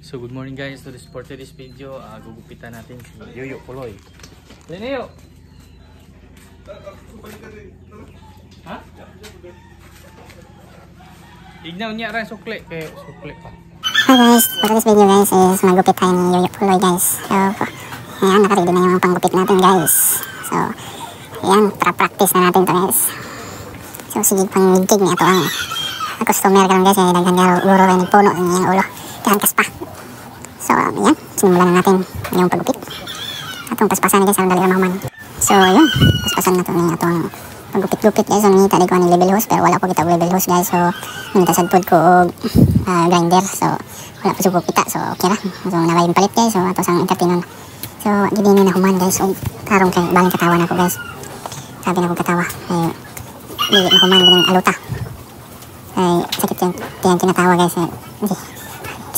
So good morning guys to this for today's video uh, gugupitan natin si Yoyo Puloy. Yoyo. Ha? Ignaw niya rin sukli kay sukli pa. Hi guys, for this video guys is magupit tayo ni Yoyo Puloy guys. So, ayan, nakaready na yung panggupit natin guys. So, ayan, pra-practice na natin to guys. So, sige pang gig niya to ang customer karon guys, eh, daghan guro kayo ng puno ng ulo. Kahankas pa. So, ayan, sinimulan na natin yung paggupit. Atong paspasan guys, ang dali mahuman. So, yun, paspasan na to ni atong paggupit-gupit guys. So, nangita di ko ang level hose, pero wala po kita level hose guys. So, nangita sad pod ko og ah, grinder. So, wala pa sugo kita. So, okay ra. So, naway yung palit guys. So, ato sang entertainon. So, gidi ni na human guys. So, karong kay baling katawa na ko guys. Sabi na ko katawa. Ay, dili na human ng aluta. Ay, sakit yung tiyang kinatawa guys. Ay,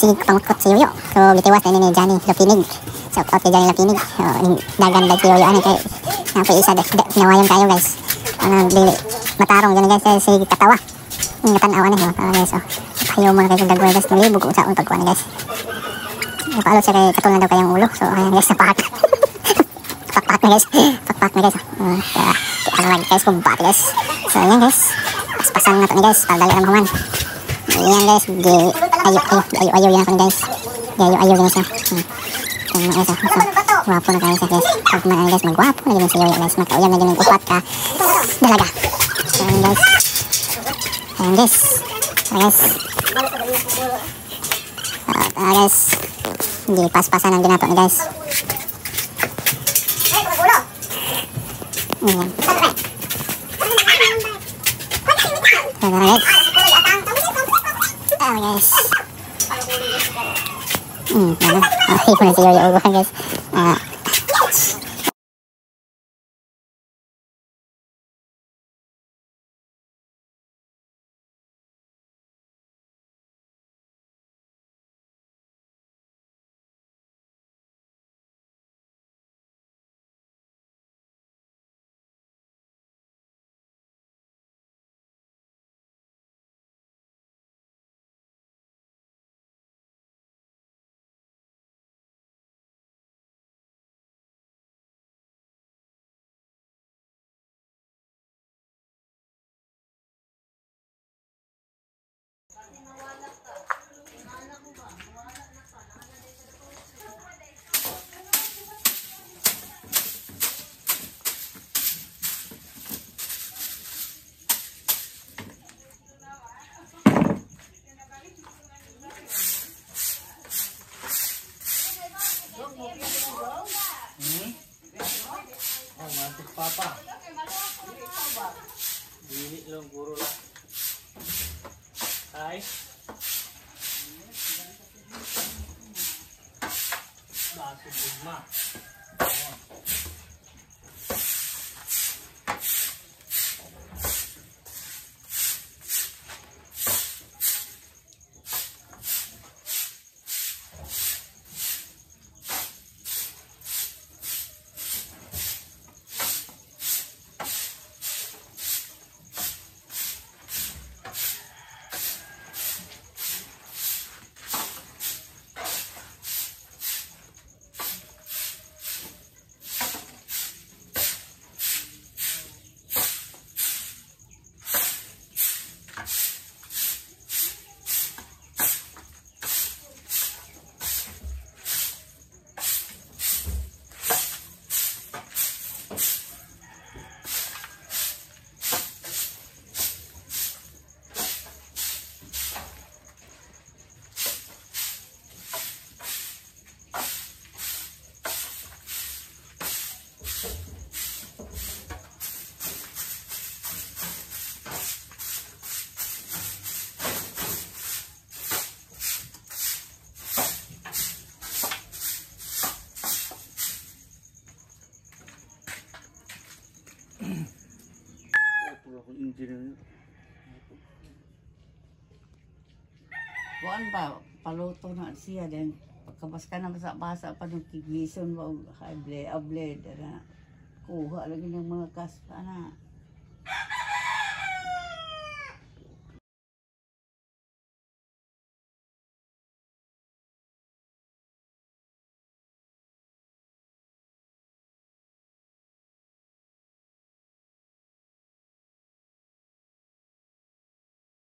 hindi. Sige pangutkot si Yoyo. So, gitiwas na ni Johnny Lapinig. So, out kay Johnny Lapinig. So, dagan ba si Yoyo ano kay Napay isa nawayon kayo guys. Ano, dili. Matarong gani guys. Sige katawa. Yung tanawa na yung tanawa guys. So, ayaw mo na kayo gagawin guys. Nalibog kung saan pagkuha na guys. Napaalot siya kay katulad daw kayong ulo. So, ayan guys, napahat. Pakpak na guys. Pakpak na guys. Uh, kaya, kaya guys kung bati guys. So, ayan guys. Paspasan na to ni guys. Pagdali ang human. Ayan guys. Ayo, ayo, ayo, ayo ni guys. Di, ayo, ayo. Ayan guys. So, so, guwapo na siya guys. Pag guys, magwapo na si Yoyo guys. Magkauyam na ng upat ka. Dalaga. Ayan guys. Ayan guys. Ayan guys. Uh, guys. Hindi pas-pasan ang guys. Ayan. Tara guys. Guys. Hmm, ano? Ah, ikaw na si Yoyo Ugo guys. Ah. Hmm? apa-apa. Bini dong guru lah. Hai. Batu rumah. Gugma. Kuan ba, paluto na siya din. Pagkabas ka na sa basa pa ng kigison ba, able, able, na kuha lagi ng mga kas pa na.